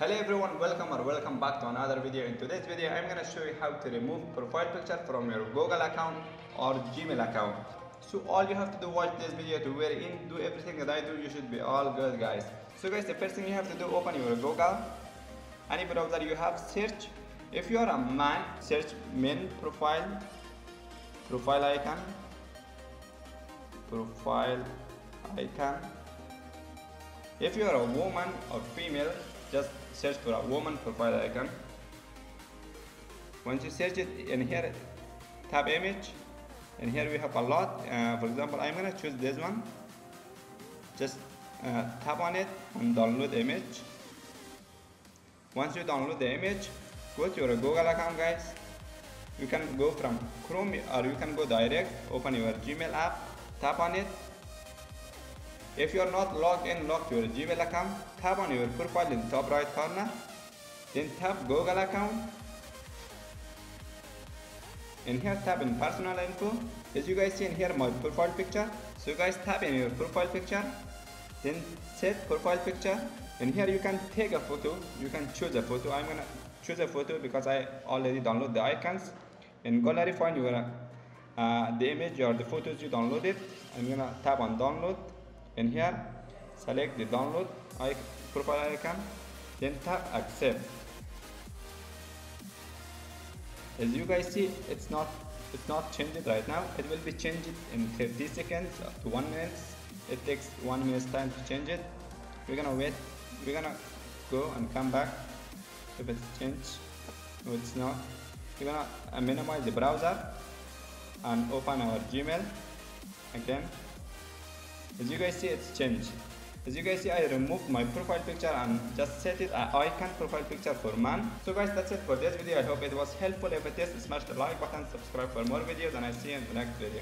Hello everyone, welcome or welcome back to another video. In today's video, I'm gonna show you how to remove profile picture from your Google account or Gmail account. So all you have to do watch this video to wherein do everything that I do, you should be all good guys. So guys, the first thing you have to do, open your Google, any browser you have, search. If you are a man, search men profile, profile icon, profile icon. If you are a woman or female, just search for a woman profile icon. Once you search it in here, tap image, and here we have a lot. Uh, for example, I'm gonna choose this one. Just uh, tap on it and download image. Once you download the image, go to your Google account, guys. You can go from Chrome or you can go direct. Open your Gmail app, tap on it, if you are not logged in, log to your Gmail account, tap on your profile in the top right corner, then tap Google account. In here tap in personal info. As you guys see in here my profile picture. So you guys tap in your profile picture, then set profile picture. And here you can take a photo, you can choose a photo. I'm gonna choose a photo because I already download the icons. In gallery find your uh, the image or the photos you downloaded. I'm gonna tap on download in here select the download profile icon then tap accept. As you guys see it's not it's not changed right now. It will be changed in 30 seconds to one minute. It takes one minute time to change it. We're gonna wait we're gonna go and come back. If it's changed no it's not we're gonna minimize the browser and open our gmail again as you guys see it's changed. As you guys see I removed my profile picture and just set it an icon profile picture for man. So guys that's it for this video. I hope it was helpful. If it is smash the like button subscribe for more videos and I see you in the next video